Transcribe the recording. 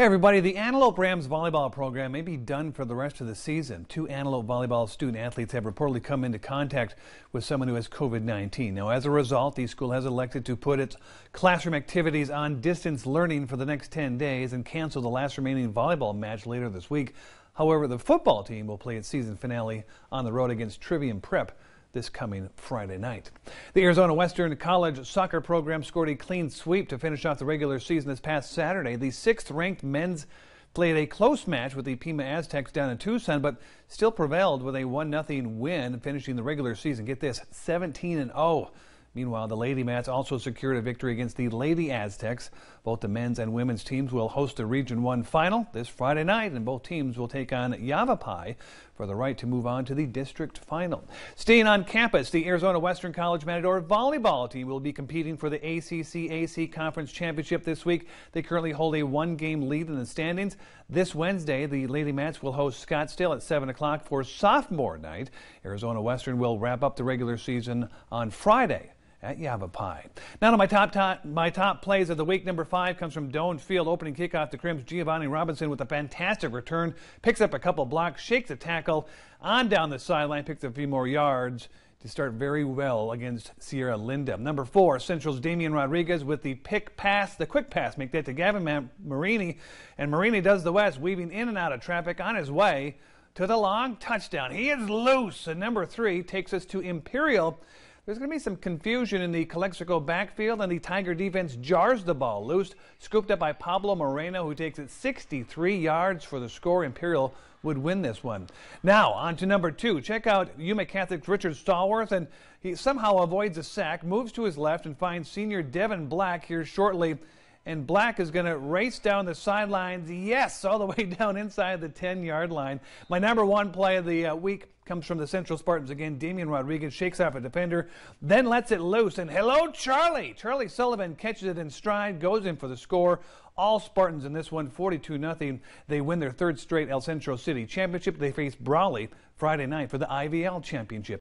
Hey everybody, the Antelope Rams volleyball program may be done for the rest of the season. Two Antelope volleyball student athletes have reportedly come into contact with someone who has COVID-19. Now as a result, the school has elected to put its classroom activities on distance learning for the next 10 days and cancel the last remaining volleyball match later this week. However, the football team will play its season finale on the road against Trivium Prep this coming Friday night. The Arizona Western College soccer program scored a clean sweep to finish off the regular season this past Saturday. The sixth ranked men's played a close match with the Pima Aztecs down in Tucson, but still prevailed with a 1 0 win, finishing the regular season. Get this 17 0. Meanwhile, the Lady Mats also secured a victory against the Lady Aztecs. Both the men's and women's teams will host the Region 1 final this Friday night, and both teams will take on Yavapai for the right to move on to the district final. Staying on campus, the Arizona Western College Matador volleyball team will be competing for the ACC AC Conference Championship this week. They currently hold a one game lead in the standings. This Wednesday, the Lady Mats will host Scottsdale at 7 o'clock for sophomore night. Arizona Western will wrap up the regular season on Friday Eh, at Yavapai. Now to my top, top, my top plays of the week. Number five comes from Doane Field. Opening kickoff to Crims. Giovanni Robinson with a fantastic return. Picks up a couple blocks, shakes a tackle on down the sideline, picks up a few more yards to start very well against Sierra Linda. Number four, Central's Damian Rodriguez with the pick pass, the quick pass, make that to Gavin Marini. And Marini does the West, weaving in and out of traffic on his way to the long touchdown. He is loose. And number three takes us to Imperial there's going to be some confusion in the Calexico backfield, and the Tiger defense jars the ball loose. Scooped up by Pablo Moreno, who takes it 63 yards for the score. Imperial would win this one. Now, on to number two. Check out Yuma Catholic's Richard Stallworth, and he somehow avoids a sack, moves to his left, and finds senior Devin Black here shortly and Black is going to race down the sidelines. Yes, all the way down inside the 10 yard line. My number one play of the uh, week comes from the Central Spartans again. Damian Rodriguez shakes off a defender, then lets it loose. And hello, Charlie. Charlie Sullivan catches it in stride, goes in for the score. All Spartans in this one, 42 0. They win their third straight El Centro City Championship. They face Brawley Friday night for the IVL Championship.